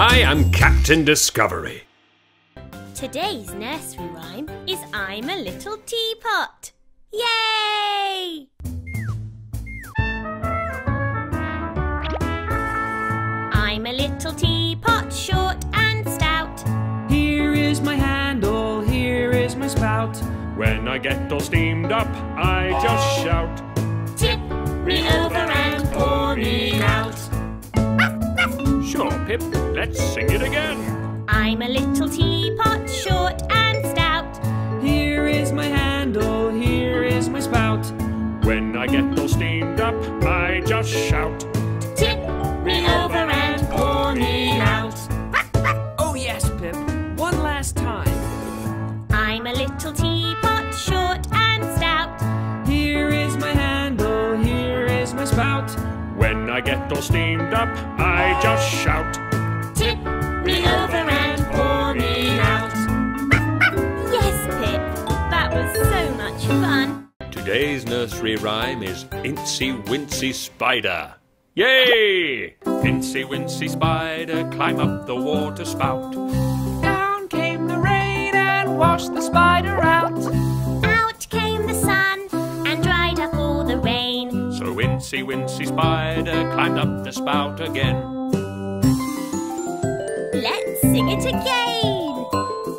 I am Captain Discovery. Today's nursery rhyme is I'm a little teapot. Yay! I'm a little teapot, short and stout. Here is my handle, here is my spout. When I get all steamed up, I just shout. Tip me over and pour me out. Sure, Pip, let's sing it again. I'm a little teapot, short and stout. Here is my handle, here is my spout. When I get all steamed up, I just shout. Tip me over and pour me out. Oh, yes, Pip. One last time. I'm a little teapot, When I get all steamed up, I just shout. Tip me over and pour me out. yes, Pip, that was so much fun. Today's nursery rhyme is Incy Wincy Spider. Yay! Incy Wincy Spider, climb up the water spout. Down came the rain and washed the spider out. Out Wincy Spider climbed up the spout again. Let's sing it again.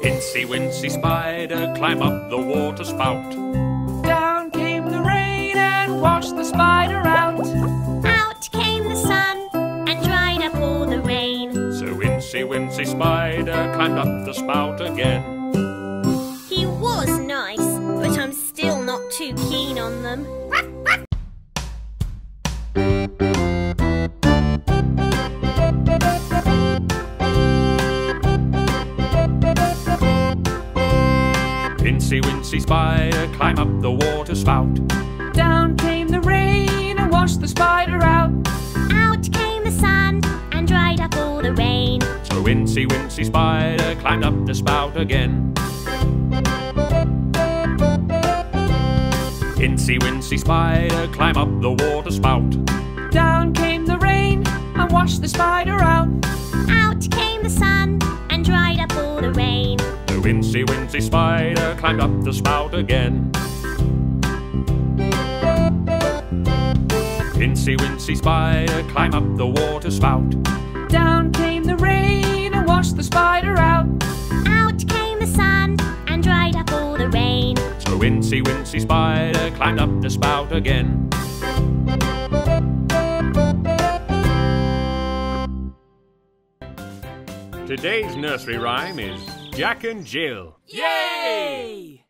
Incy Wincy Spider, climb up the water spout. Down came the rain and washed the spider out. Out came the sun and dried up all the rain. So Incy Wincy Spider climbed up the spout again. He was nice, but I'm still not too keen on them. Climb up the water spout. Down came the rain and washed the spider out. Out came the sun and dried up all the rain. So Incy Wincy Spider climbed up the spout again. Incy Wincy Spider, climb up the water spout. Down came the rain and washed the spider out. Out came the sun So Incy Wincy Spider climbed up the spout again. Incy Wincy Spider, climb up the water spout. Down came the rain and washed the spider out. Out came the sun and dried up all the rain. So Incy Wincy Spider climbed up the spout again. Today's nursery rhyme is Jack and Jill. Yay!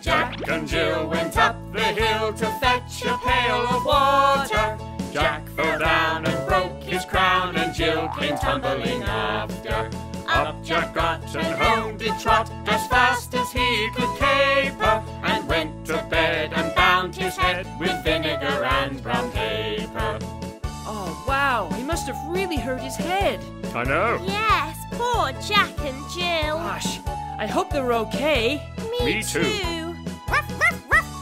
Jack and Jill went up the hill to fetch a pail of water. Jack fell down and broke his crown, and Jill came tumbling after. Up Jack got and home did trot as fast as he could caper, and went to bed and bound his head with vinegar and brown paper. Wow. He must have really hurt his head. I know. Yes, poor Jack and Jill. Gosh, I hope they're okay. Me Me too.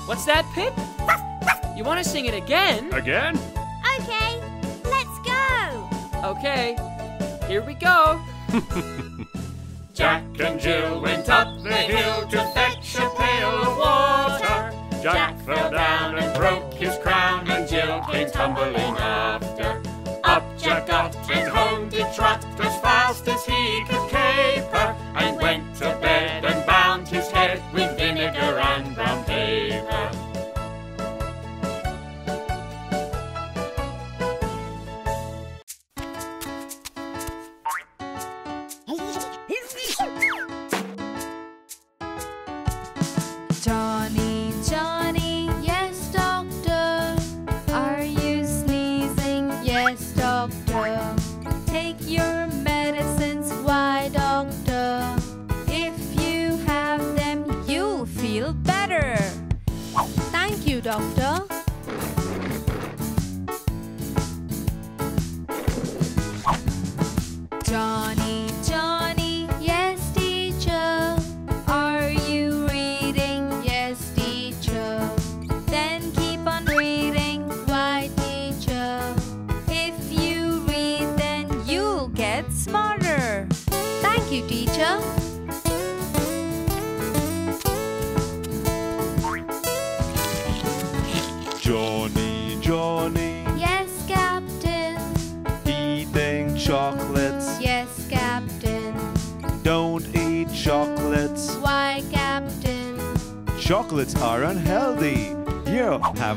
What's that, Pip? You want to sing it again? Again? Okay, let's go. Okay, here we go. Jack and Jill went up the hill to fetch a pail of water. Jack fell down and broke his crown, and Jill came tumbling after. Up trot as fast as he could caper, and went to bed and bound his head with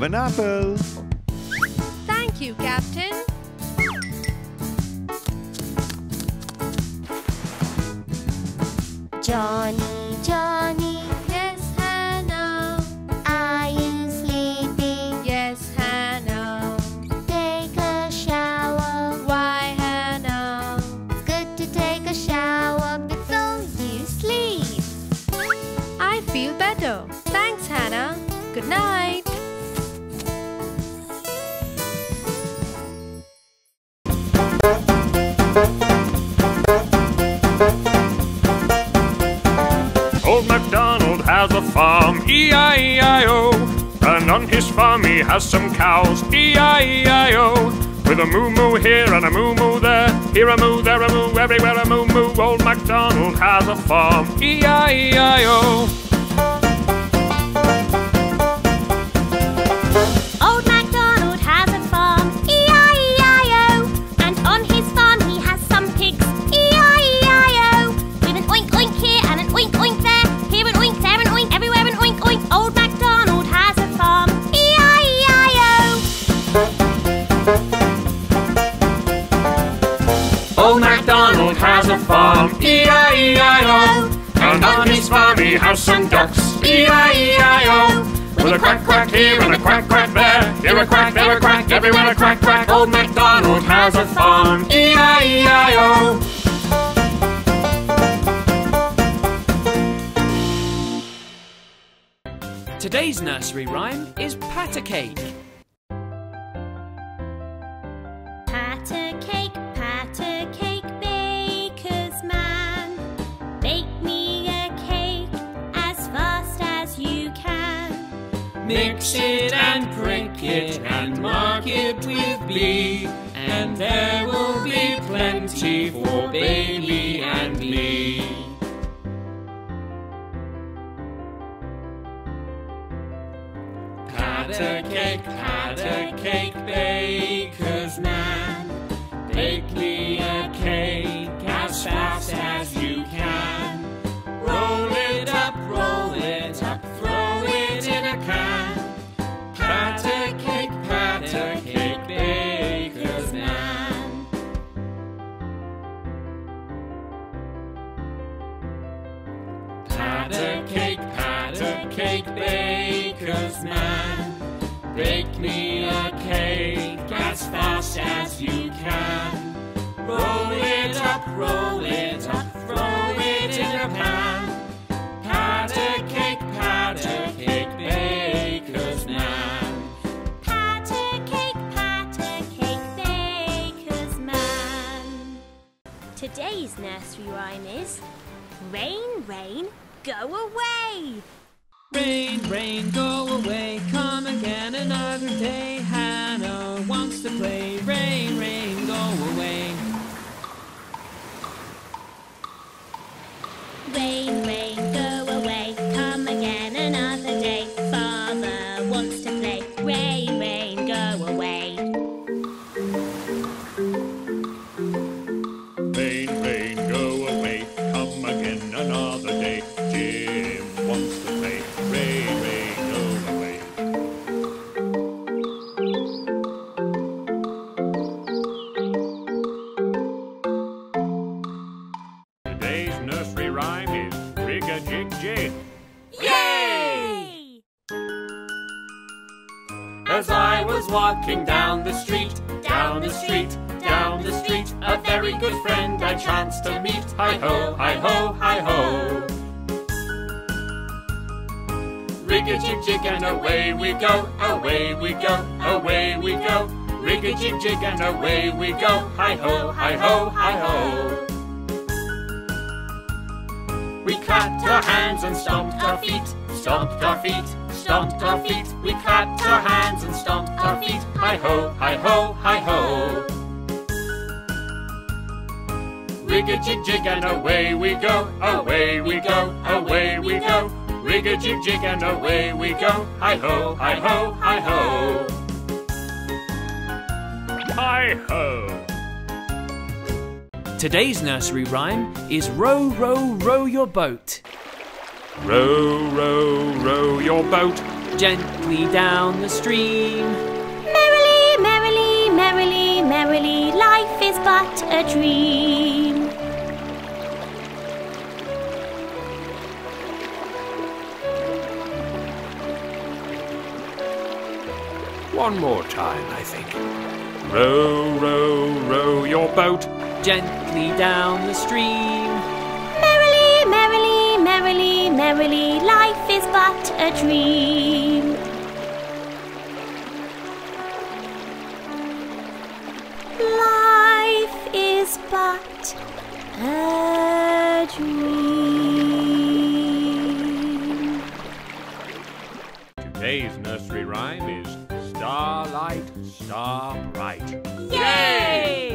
an apple. Thank you, Captain. Johnny, MacDonald has a farm, E-I-E-I-O. With a quack quack here and a quack quack there, here a quack, there a quack, everywhere a quack quack. Old MacDonald has a farm, E-I-E-I-O. Today's nursery rhyme is pat a cake. Mix it and prick it and mark it with B, and there will be plenty for baby and me. Pat a cake, pat a cake, baker's man. Bake me a cake as fast as cake, baker's man. Bake me a cake as fast as you can. Roll it up, roll it up, it in a pan. Cake, cake, baker's man. Cake, cake, baker's man. Today's nursery rhyme is Rain, rain, go away. Rain, rain, go away, come again another day. Hannah wants to play. Rain, rain, go away. Rain, rain, go away, chanced to meet. Hi ho, hi ho, hi ho. Rig a jig jig and away we go, away we go, away we go. Rig a jig jig and away we go. Hi ho, hi ho, hi ho. We clapped our hands and stomped our feet, stomped our feet, stomped our feet. We clapped our hands and stomped our feet. Hi ho, hi ho, hi ho. Rig-a-jig jig and away we go, away we go, away we go. Rig-a-jig jig and away we go. Hi-ho, hi-ho, hi-ho. Hi-ho. Today's nursery rhyme is Row, row, row your boat Row, row, row your boat. gently down the stream. Merrily, merrily, merrily, merrily, life is but a dream. One more time, I think. Row, row, row your boat. Gently down the stream. Merrily, merrily, merrily, merrily, life is but a dream. Life is but a dream. Today's nursery rhyme is Starlight, Star Bright. Yay! Starlight,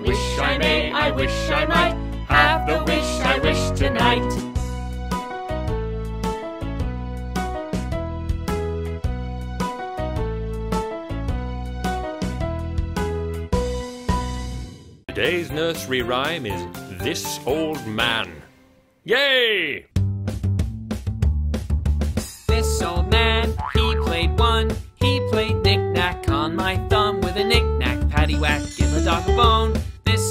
wish I may, I wish I might have the wish I wish tonight. Today's nursery rhyme is This Old Man. Yay! This old man, he played one. He played knick-knack on my thumb with a knick-knack, paddywhack, give a dog a bone.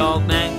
salt man.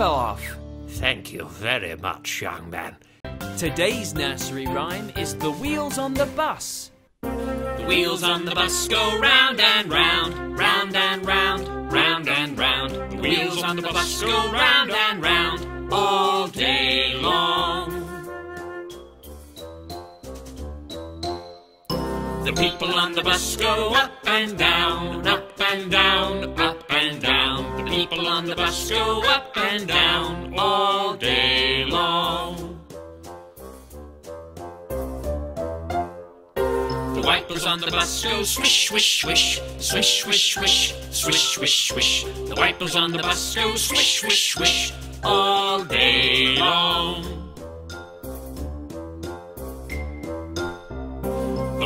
Fell off. Thank you very much, young man. Today's nursery rhyme is The Wheels on the Bus. The wheels on the bus go round and round, round and round, round and round. The wheels on the bus go round and round all day long. The people on the bus go up and down, up and down, up and down. The people on the bus go up and down all day long. The wipers on the bus go swish, swish, swish, swish, swish, swish, swish, swish, swish. The wipers on the bus go swish, swish, swish all day long.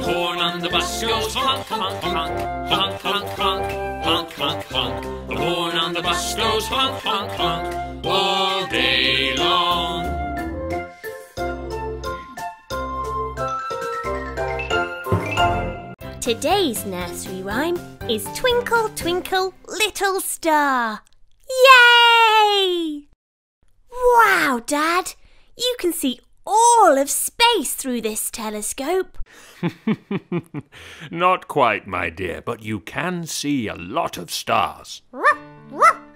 Horn on the bus goes honk, honk, honk, honk, honk, honk, honk, honk, honk. The horn on the bus goes honk, honk, honk, all day long. Today's nursery rhyme is Twinkle, Twinkle, Little Star. Yay! Wow, Dad! You can see all of space through this telescope. Not quite, my dear, but you can see a lot of stars.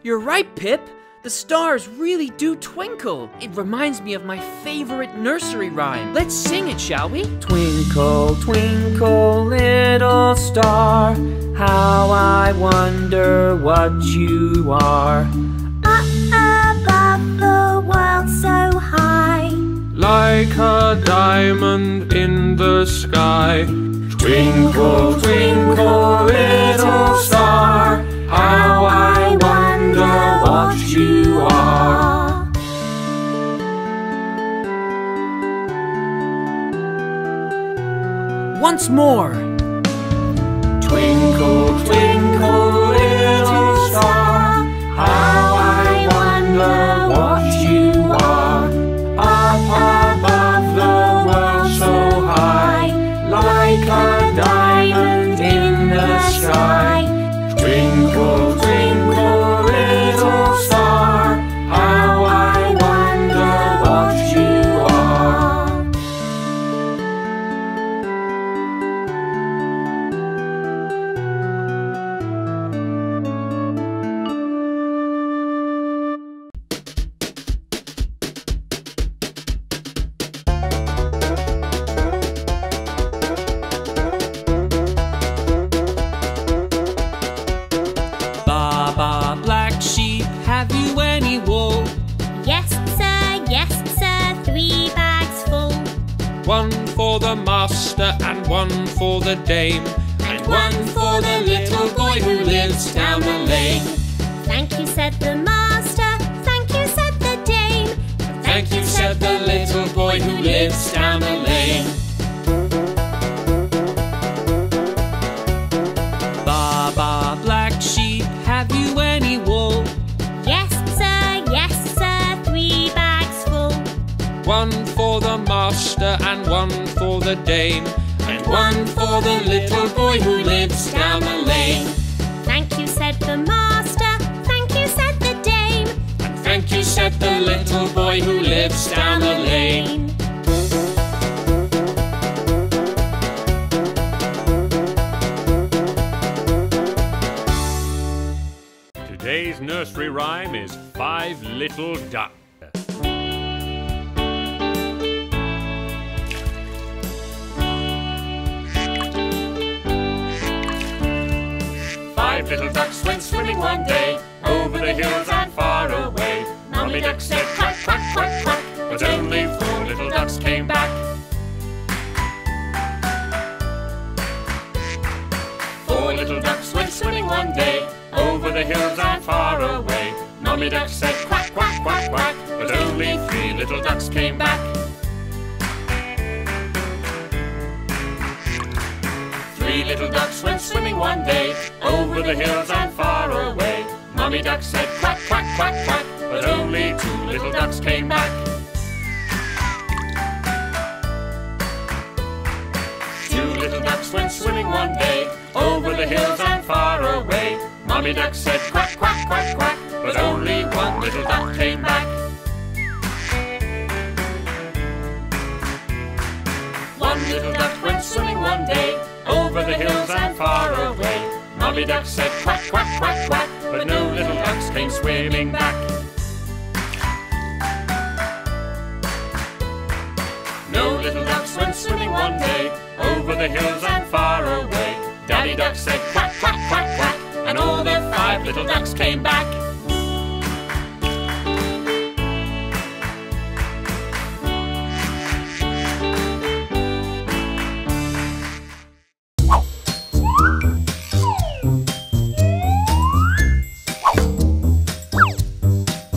You're right, Pip. The stars really do twinkle. It reminds me of my favorite nursery rhyme. Let's sing it, shall we? Twinkle, twinkle, little star, how I wonder what you are. Up above the world so high. Like a diamond in the sky. Twinkle, twinkle, little star, how I wonder what you are. Once more. Twinkle, twinkle, Today's nursery rhyme is Five Little Ducks. Five little ducks went swimming one day over the hills and far away. Mommy duck said quack, quack, quack, quack, but only four little ducks came back. Four little ducks went swimming one day over the hills and far away. Mommy duck said quack, quack, quack, quack, but only three little ducks came back. Three little ducks went swimming one day over the hills and far away. Mommy duck said quack, quack, quack, quack, but only two little ducks came back. Two little ducks went swimming one day over the hills and far away. Mommy duck said quack, quack, quack, quack, but only one little duck came back. One little duck went swimming one day over the hills and far away. Mommy duck said quack, quack, quack, quack, but no little ducks came swimming back. No little ducks went swimming one day over the hills and far away. Daddy duck said quack, quack, quack, quack, five little ducks came back.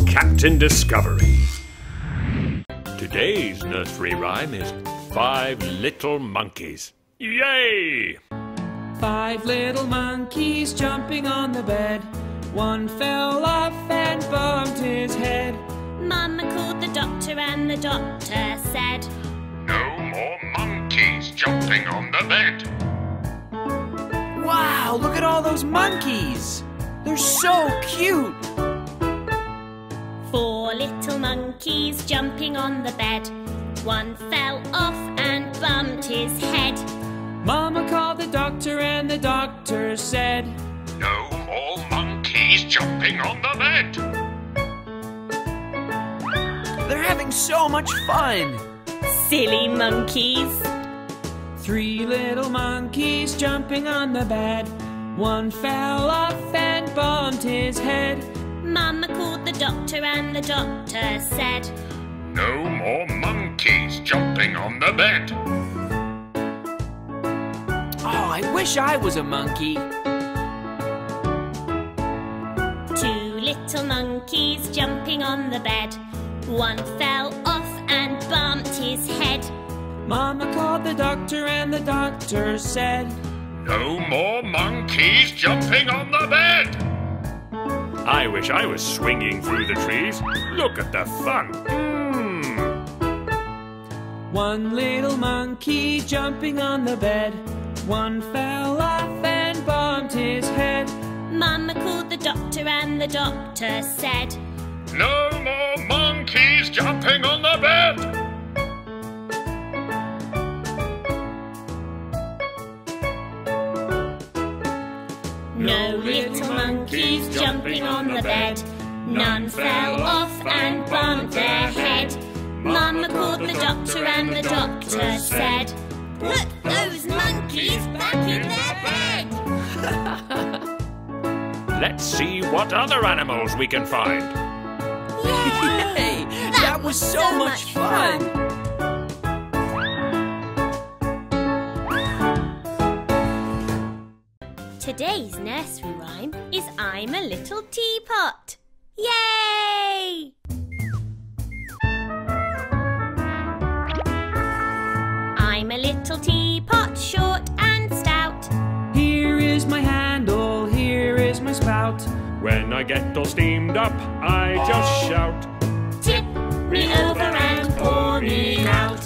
Captain Discovery. Today's nursery rhyme is Five Little Monkeys. Yay! Five little monkeys jumping on the bed. One fell off and bumped his head. Mama called the doctor and the doctor said, No more monkeys jumping on the bed. Wow, look at all those monkeys! They're so cute! Four little monkeys jumping on the bed. One fell off and bumped his head. Mama called the doctor and the doctor said, No more monkeys jumping on the bed. They're having so much fun! Silly monkeys. Three little monkeys jumping on the bed. One fell off and bumped his head. Mama called the doctor and the doctor said, No more monkeys jumping on the bed. Oh, I wish I was a monkey. Two little monkeys jumping on the bed. One fell off and bumped his head. Mama called the doctor and the doctor said, No more monkeys jumping on the bed. I wish I was swinging through the trees. Look at the fun. Hmm. One little monkey jumping on the bed. One fell off and bumped his head. Mama called the doctor and the doctor said, No more monkeys jumping on the bed. No little monkeys jumping on the bed. None fell off and bumped their head. Mama called the doctor and the doctor said, Put those monkeys back in their bed. Let's see what other animals we can find. Yay! that, was so, much fun! Today's nursery rhyme is I'm a little teapot. Yay! I'm a little teapot, short and stout. Here is my handle, here is my spout. When I get all steamed up, I just shout. Tip me over and pour me out.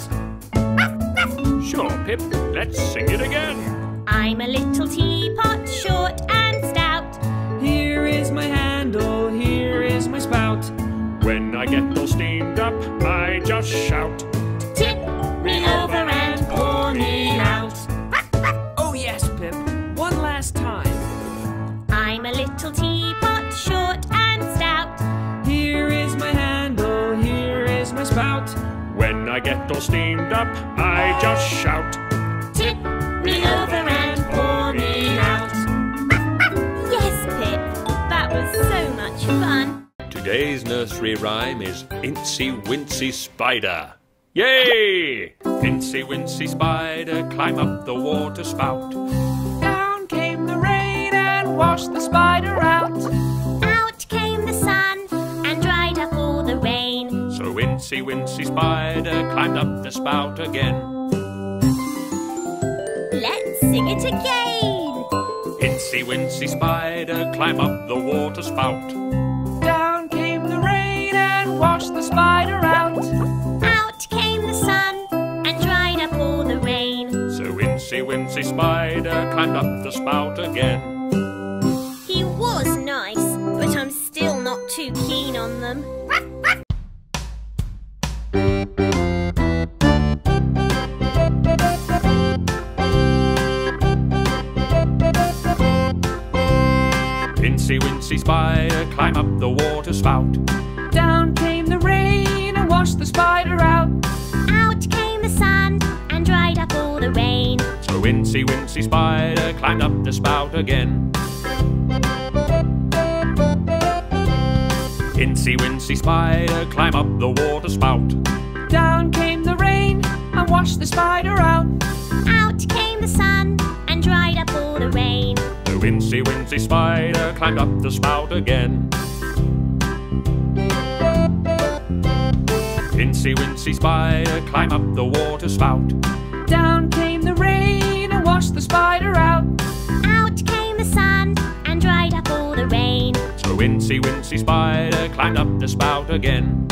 Sure, Pip, let's sing it again. I'm a little teapot, short and stout. Here is my handle, here is my spout. When I get all steamed up, I just shout. Tip me over and I get all steamed up, I just shout. Tip me over and pour me out. Yes, Pip, that was so much fun. Today's nursery rhyme is Incy Wincy Spider. Yay! Incy Wincy Spider, climb up the water spout. Down came the rain and washed the spider out. Out So Incy Wincy Spider climbed up the spout again. Let's sing it again. Incy Wincy Spider, climbed up the water spout. Down came the rain and washed the spider out. Out came the sun and dried up all the rain. So Incy Wincy Spider climbed up the spout again. Climb up the water spout. Down came the rain and washed the spider out. Out came the sun and dried up all the rain. So Incy Wincy Spider climbed up the spout again. Incy Wincy Spider, climb up the water spout. Down came the rain and washed the spider out. Out came the sun and dried up all the rain. So Incy Wincy Spider climbed up the spout again. Incy Wincy Spider, climb up the water spout. Down came the rain and washed the spider out. Out came the sun and dried up all the rain. So Wincy Wincy Spider climbed up the spout again.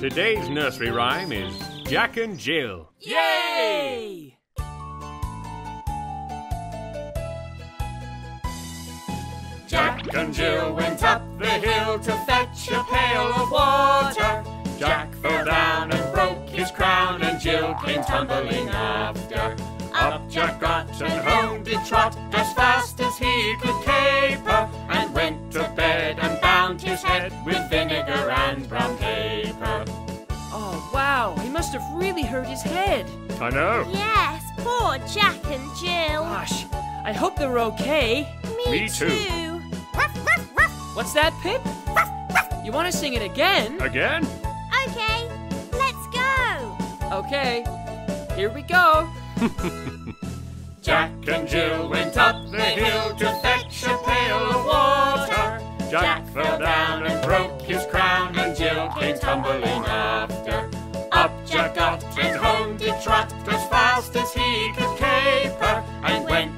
Today's nursery rhyme is Jack and Jill. Yay! Jack and Jill went up the hill to fetch a pail of water. Jack fell down and broke his crown, and Jill came tumbling after. Up Jack got and home did trot as fast as he could caper, and went to bed and bound his head with vinegar and brown paper. Wow, he must have really hurt his head. I know. Yes, poor Jack and Jill. Gosh, I hope they're okay. Me too. What's that, Pip? You want to sing it again? Again? Okay, let's go. Okay, here we go. Jack and Jill went up the hill to fetch a pail of water. Jack fell down and broke his crown, and Jill came tumbling after. Up Jack got and home as fast as he could caper, and went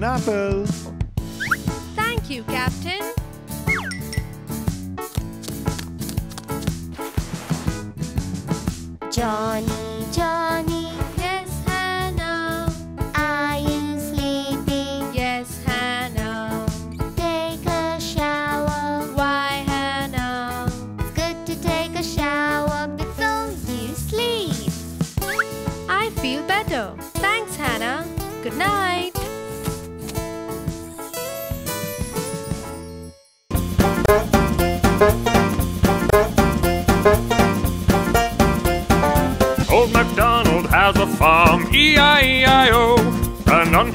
Here, an apple. Thank you, Captain. Johnny, Johnny,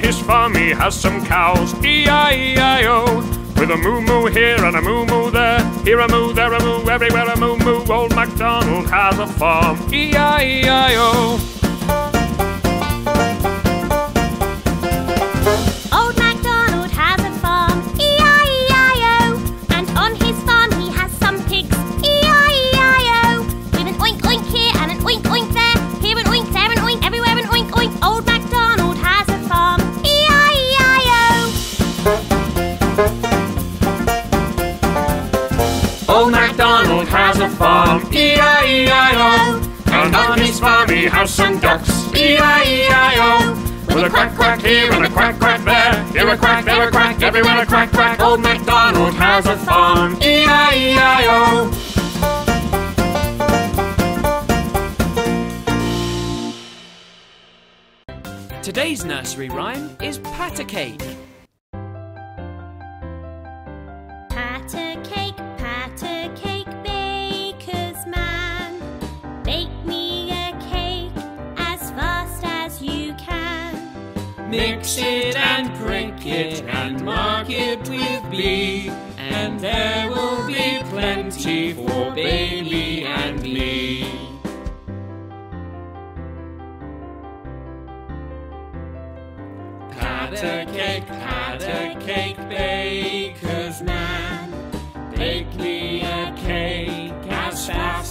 his farm he has some cows, E-I-E-I-O. With a moo moo here and a moo moo there, here a moo, there a moo, everywhere a moo moo. Old MacDonald has a farm, E-I-E-I-O. And on his farm he has some ducks, E-I-E-I-O. With a quack quack here and a quack quack there, here a quack, there a quack, everywhere a quack quack. Old MacDonald has a farm, E-I-E-I-O. Today's nursery rhyme is pat a cake. mix it and prick it and mark it with B, and there will be plenty for Bailey and Lee. Pat cake, pat cake, baker's man, bake me a cake as fast.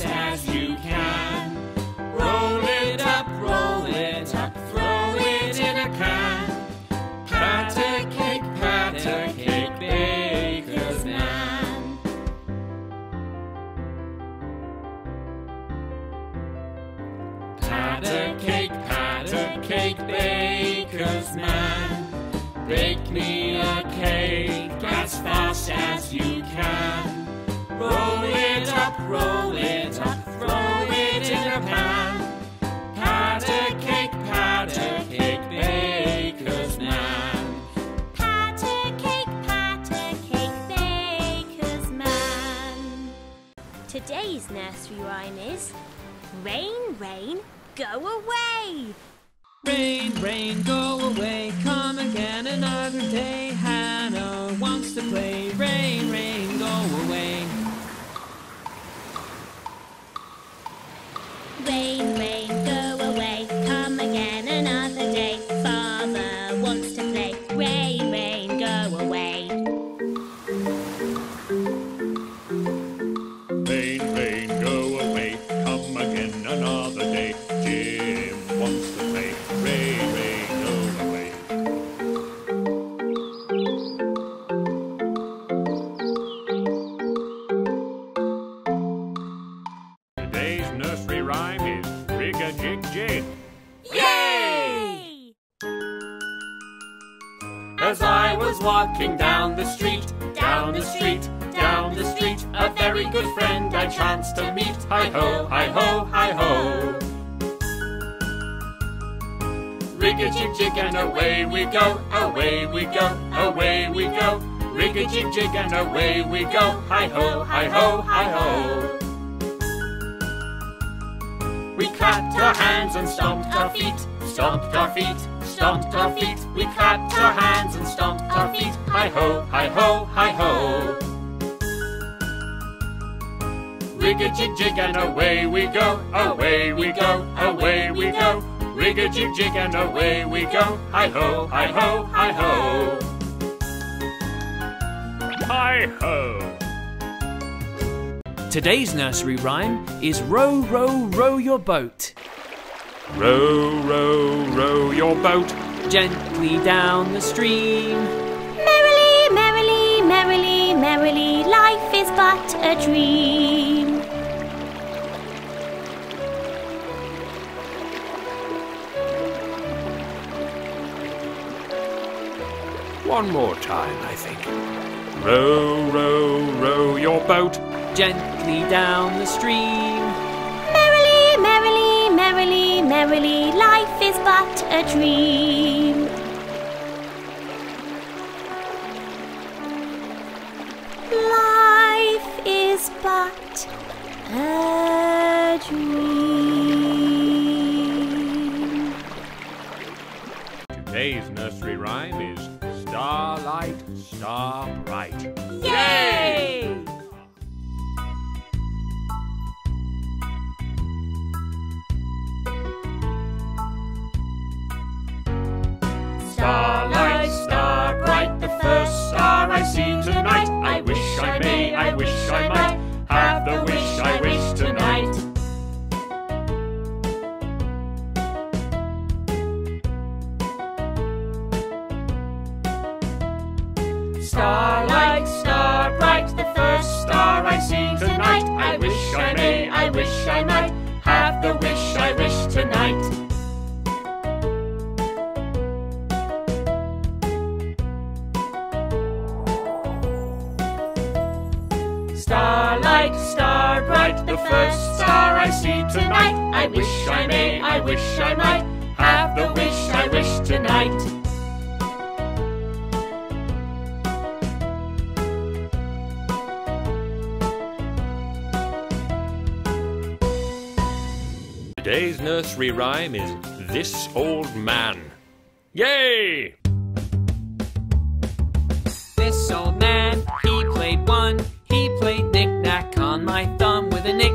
Cake, baker's man. Bake me a cake as fast as you can. Roll it up, roll it up, throw it in a pan. Patter cake, patter cake, baker's man. Patter cake, patter cake, baker's man. Today's nursery rhyme is Rain, rain, go away. Rain, rain, go away, come again another day. Hanna wants to play. Rain, rain, go away. Rain, rain, good friend I chanced to meet. Hi ho, hi ho, hi ho. Rig a jig jig and away we go, away we go, away we go. Rig a jig jig and away we go. Hi ho, hi ho, hi ho. We clapped our hands and stomped our feet, stomped our feet, stomped our feet. We clapped our hands and stomped our feet. Hi ho, hi ho, hi ho. Rig a jig jig and away we go, away we go, away we go. Rig a jig jig and away we go. Hi ho, hi ho, hi ho. Hi ho! Today's nursery rhyme is Row, row, row your boat. Row, row, row your boat. Gently down the stream. Merrily, merrily, merrily, merrily, life is but a dream. One more time, I think. Row, row, row your boat. Gently down the stream. Merrily, merrily, merrily, merrily, life is but a dream. Life is but a dream. Today's nursery rhyme is Starlight, Star Bright. Yay! Starlight, tonight. I wish I may, I wish I might have the wish I wish tonight. Today's nursery rhyme is This Old Man. Yay! This old man, he played one. He played knick-knack on my thumb with a knick-knack, paddywhack, give a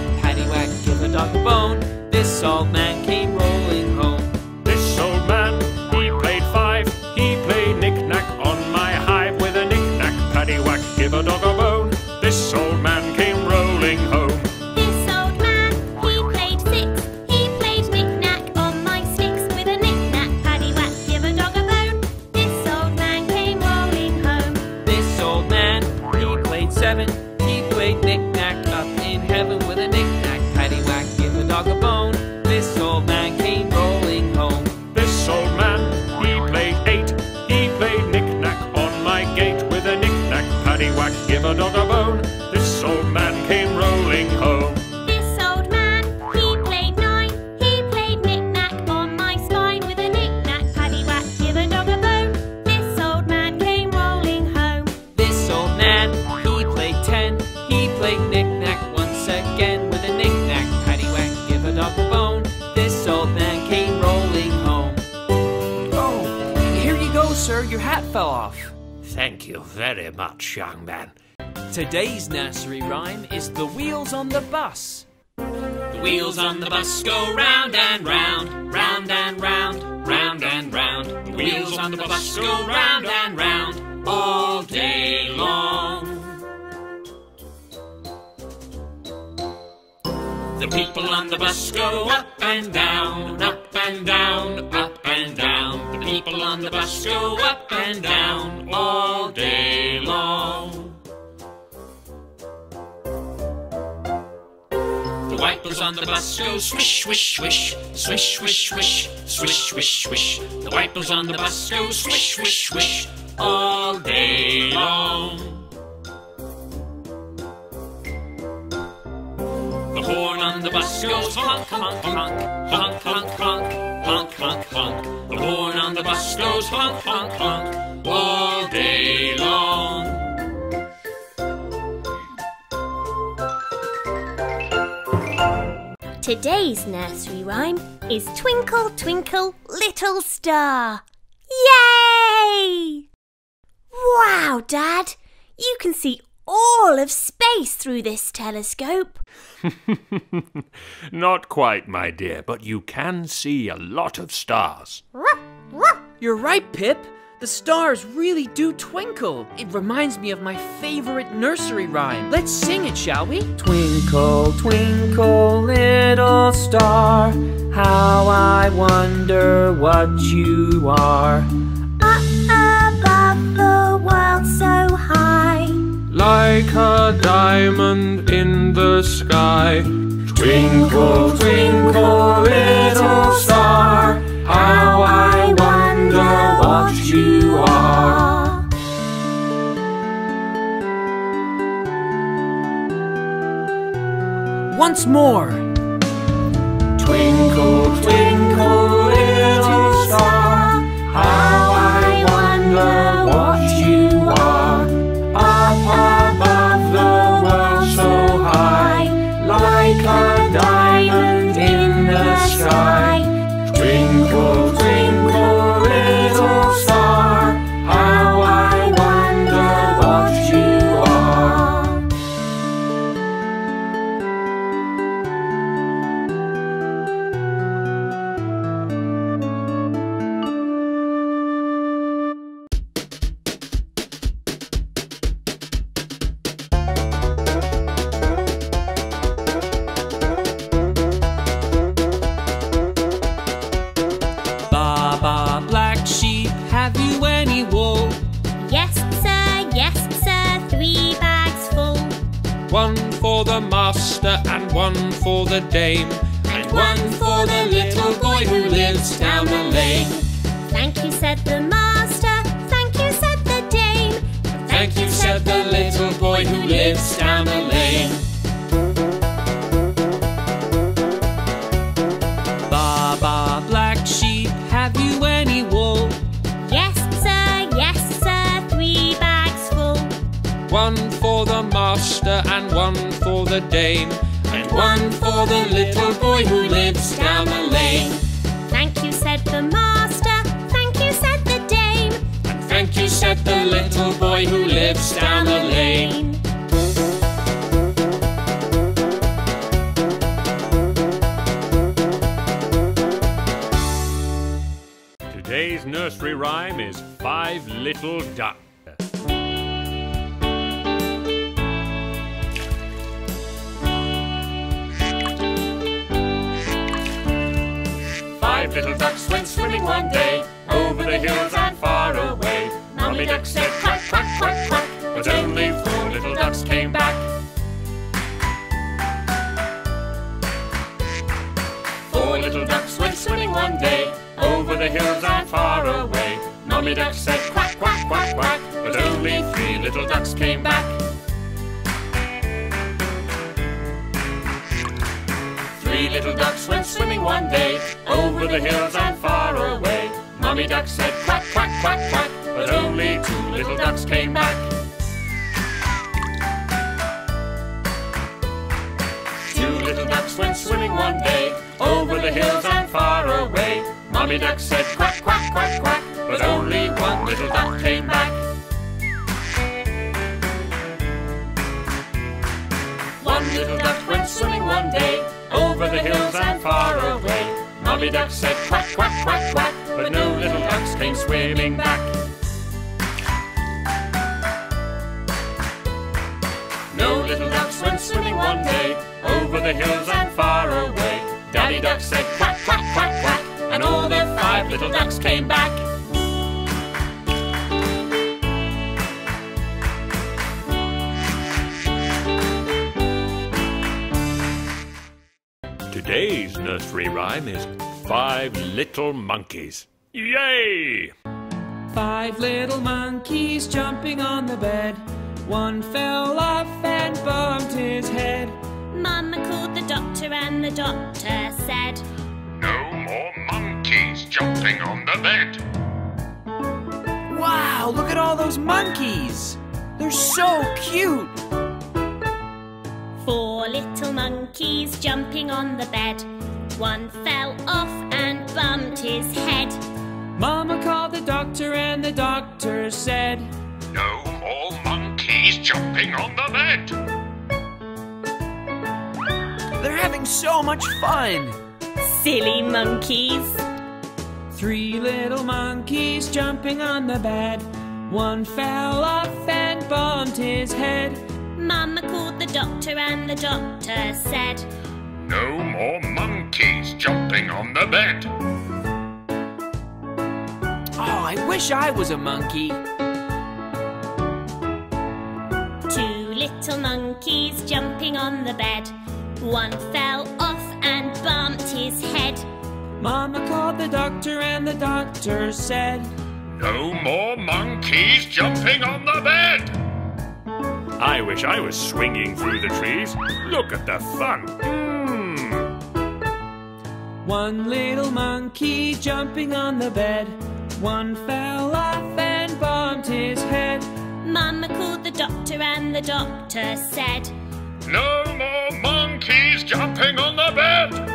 on the bone. This old man fell off. Thank you very much, young man. Today's nursery rhyme is The Wheels on the Bus. The wheels on the bus go round and round, round and round, round and round. The wheels on the bus go round and round all day long. The people on the bus go up and down, up and down, up and down. The people on the bus go up and down all day long. The wipers on the bus go swish, swish, swish, swish, swish, swish, swish, swish, swish. The wipers on the bus go swish, swish, swish all day long. The horn on the bus goes honk, honk, honk, honk, honk, honk, honk, honk, honk. The horn on the bus goes honk, honk, honk all day long. Today's nursery rhyme is Twinkle, Twinkle, Little Star. Yay! Wow, Dad! You can see all of space through this telescope. Not quite, my dear, but you can see a lot of stars. You're right, Pip. The stars really do twinkle. It reminds me of my favorite nursery rhyme. Let's sing it, shall we? Twinkle, twinkle, little star, how I wonder what you are. Up above the world so high. Like a diamond in the sky. Twinkle, twinkle, little star, how I wonder what you are. Once more. Twinkle, twinkle, Today's nursery rhyme is Five Little Ducks. Five little ducks went swimming one day over the hills and far away. Mummy duck said quack, quack, quack, quack, but only four little ducks came back. The hills and far away. Mummy duck said quack, quack, quack, quack, but only three little ducks came back. Three little ducks went swimming one day over the hills and far away. Mummy duck said quack, quack, quack, quack, but only two little ducks came back. Two little ducks went swimming one day over the hills and far away. Mummy duck said quack, quack, quack, quack, but only one little duck came back. One little duck went swimming one day over the hills and far away. Mummy duck said quack, quack, quack, quack, but no little ducks came swimming back. No little ducks went swimming one day over the hills and far away. Daddy duck said little ducks came back. Today's nursery rhyme is Five Little Monkeys. Yay! Five little monkeys jumping on the bed. One fell off and bumped his head. Mama called the doctor and the doctor said, No more monkeys jumping on the bed. Wow, look at all those monkeys! They're so cute! Four little monkeys jumping on the bed. One fell off and bumped his head. Mama called the doctor and the doctor said, No more monkeys jumping on the bed. They're having so much fun! Silly monkeys. Three little monkeys jumping on the bed. One fell off and bumped his head. Mama called the doctor and the doctor said, No more monkeys jumping on the bed. Oh, I wish I was a monkey. Two little monkeys jumping on the bed. One fell off and bumped his head. Mama called the doctor and the doctor said, No more monkeys jumping on the bed. I wish I was swinging through the trees. Look at the fun. Hmm. One little monkey jumping on the bed. One fell off and bumped his head. Mama called the doctor and the doctor said, No more monkeys jumping on the bed.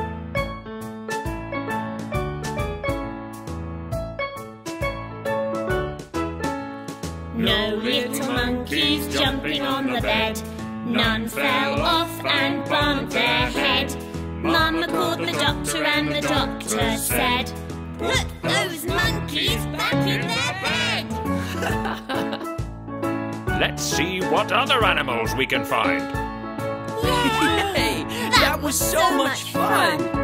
Monkeys jumping on the bed. None fell off and bumped their head. Mama called the doctor and the doctor said, Put those monkeys back in their bed. Let's see what other animals we can find. Hey, that was so much fun!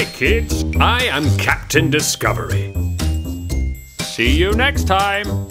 Hi, kids. I am Captain Discovery. See you next time.